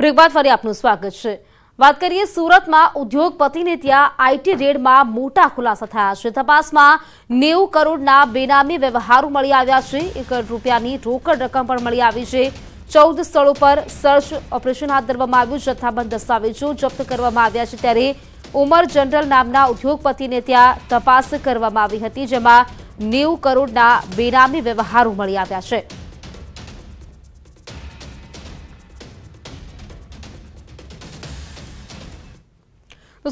Break બાદ ફરી આપનું સ્વાગત છે. વાત કરીએ સુરતમાં ઉદ્યોગપતિને ત્યાં આઈટી રેડમાં મોટા ખુલાસા થયા છે. તપાસમાં નેવું કરોડના બેનામી વ્યવહારો મળી આવ્યા છે. એક રૂપિયાની રોકડ રકમ પણ મળી આવી છે. ચૌદ સ્થળો પર સર્ચ ઓપરેશન હાથ ધરવામાં આવ્યું જથ્થાબંધ દસ્તાવેજો જપ્ત કરવામાં આવ્યા છે. ત્યારે ઉમર જનરલ નામના ઉદ્યોગપતિને ત્યાં તપાસ કરવામાં આવી હતી, જેમાં નેવું કરોડના બેનામી વ્યવહારો મળી આવ્યા છે.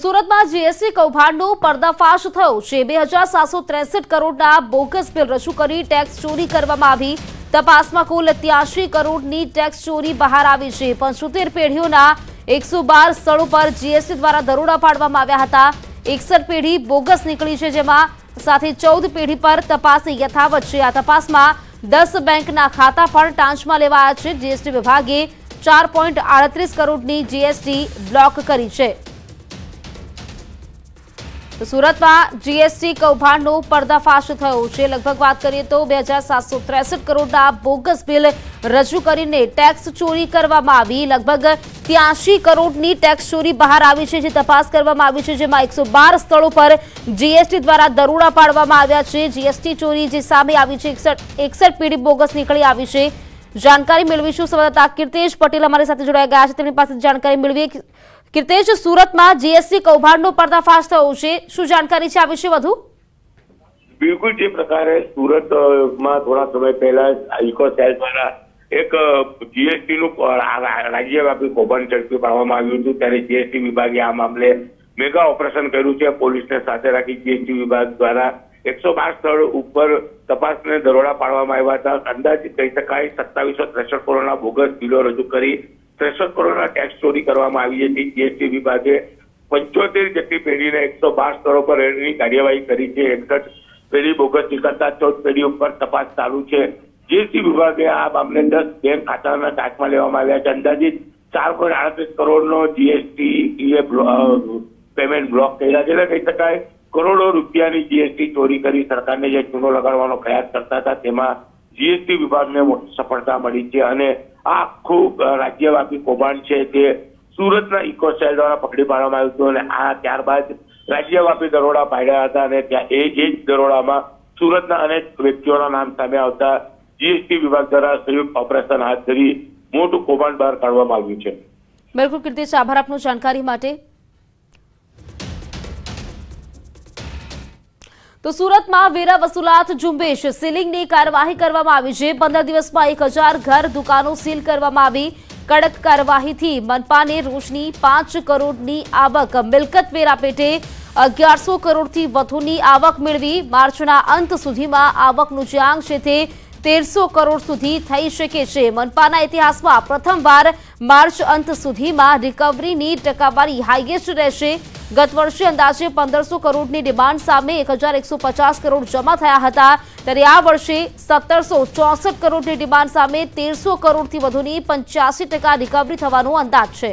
સુરતમાં જીએસટી કૌભાંડનો પર્દાફાશ થયો. છે બે હજાર સાતસો ત્રેસઠ કરોડના બોગસ બિલ રજૂ કરી ટેક્સ ચોરી કરવામાં આવી. તપાસમાં કુલ ત્યાસી કરોડની ટેક્સ ચોરી બહાર આવી છે. પંચોતેર પેઢીઓના એકસો બાર સ્થળો પર જીએસટી દ્વારા દરોડા પાડવામાં આવ્યા હતા. એકસઠ પેઢી બોગસ નીકળી છે જેમાં સાથે ચૌદ પેઢી પર તપાસ યથાવત છે. આ તપાસમાં દસ બેંકના ખાતા પણ ટાંચમાં લેવાયા છે. જીએસટી વિભાગે ચાર કરોડની જીએસટી બ્લોક કરી છે. સુરતમાં જીએસટી કૌભાંડનો પર્દાફાશ થયો છે. લગભગ વાત કરીએ તો બે કરોડના બોગસ બિલ રજૂ કરીને ટેક્સ ચોરી કરવામાં આવી. લગભગ ત્યાસી કરોડની ટેક્સ ચોરી બહાર આવી છે, જે તપાસ કરવામાં આવી છે, જેમાં એકસો સ્થળો પર જીએસટી દ્વારા દરોડા પાડવામાં આવ્યા છે. જીએસટી ચોરી જે સામે આવી છે, એકસઠ પેઢી બોગસ નીકળી આવી છે. જાણકારી મેળવીશું સંવાદદાતા કીર્તેશ પટેલ અમારી સાથે જોડાયા ગયા છે. તેમની પાસે જાણકારી મેળવીએ. કીર્તેશ સુરતમાં જીએસટી કૌભાંડનો પર્દાફાશ થયો છે. શું જાણકારી છે આ વિશે વધુ? બિલકુલ જે પ્રકારે સુરતમાં થોડા સમય પહેલા ઇકો સેલ દ્વારા એક જીએસટી નું રાજ્યવ્યાપી કૌભાંડ ઝડપી પાડવામાં આવ્યું હતું. ત્યારે જીએસટી વિભાગે આ મામલે મેગા ઓપરેશન કર્યું છે. પોલીસને સાથે રાખી જીએસટી વિભાગ દ્વારા એકસો બાર સ્થળ ઉપર તપાસને દરોડા પાડવામાં આવ્યા હતા. અંદાજિત કહી શકાય, સત્તાવીસો ત્રેસઠ કરોડના બોગસ બિલો રજૂ કરી ત્રેસઠ કરોડના ટેક્સ ચોરી કરવામાં આવી હતી જીએસટી વિભાગે પંચોતેર જેટલી પેઢીને એકસો બાર સ્થળો પર રેડની કાર્યવાહી કરી છે. એકસઠ પેઢી બોગસ નીકળતા ચૌદ પેઢી ઉપર તપાસ ચાલુ છે. જીએસટી વિભાગે આ મામલે દસ બેંક ખાતાના ટાંચમાં લેવામાં આવ્યા છે. અંદાજિત ચાર પોઈન્ટ આડત્રીસ કરોડનો જીએસટી પેમેન્ટ બ્લોક કર્યા છે. એટલે કહી શકાય, કરોડો રૂપિયાની જીએસટી ચોરી કરી સરકારને જે ચૂનો લગાડવાનો પ્રયાસ કરતા હતા, તેમાં જીએસટી વિભાગને સફળતા મળી છે. અને આખું રાજ્યવ્યાપી કૌભાંડ છે તે સુરતના ઇકો દ્વારા પકડી પાડવામાં આવ્યું હતું અને આ ત્યારબાદ રાજ્યવ્યાપી દરોડા પાડ્યા હતા અને ત્યાં એ જ દરોડામાં સુરતના અનેક વ્યક્તિઓના નામ સામે આવતા જીએસટી વિભાગ દ્વારા સંયુક્ત ઓપરેશન હાથ ધરી મોટું કૌભાંડ બહાર કાઢવામાં આવ્યું છે. બિલકુલ કીર્તિશ આભાર આપનું જાણકારી માટે. તો સુરતમાં વેરા વસૂલાત ઝુંબેશ. સીલિંગની કાર્યવાહી કરવામાં આવી છે. પંદર દિવસમાં એક ઘર, દુકાનો સીલ કરવામાં આવી. કડક કાર્યવાહીથી મનપાને રોજની પાંચ કરોડની આવક. મિલકત વેરા પેટે અગિયારસો કરોડથી વધુની આવક મેળવી. માર્ચના અંત સુધીમાં આવકનું જે આંક છે તે તેરસો કરોડ સુધી થઈ શકે છે. મનપાના ઇતિહાસમાં પ્રથમવાર માર્ચ અંત સુધીમાં રિકવરીની ટકાવારી હાઈએસ્ટ રહેશે. ગત વર્ષે અંદાજે પંદરસો કરોડની ડિમાન્ડ સામે એક કરોડ જમા થયા હતા. ત્યારે આ વર્ષે સત્તરસો કરોડની ડિમાન્ડ સામે તેરસો કરોડથી વધુની પંચ્યાસી રિકવરી થવાનો અંદાજ છે.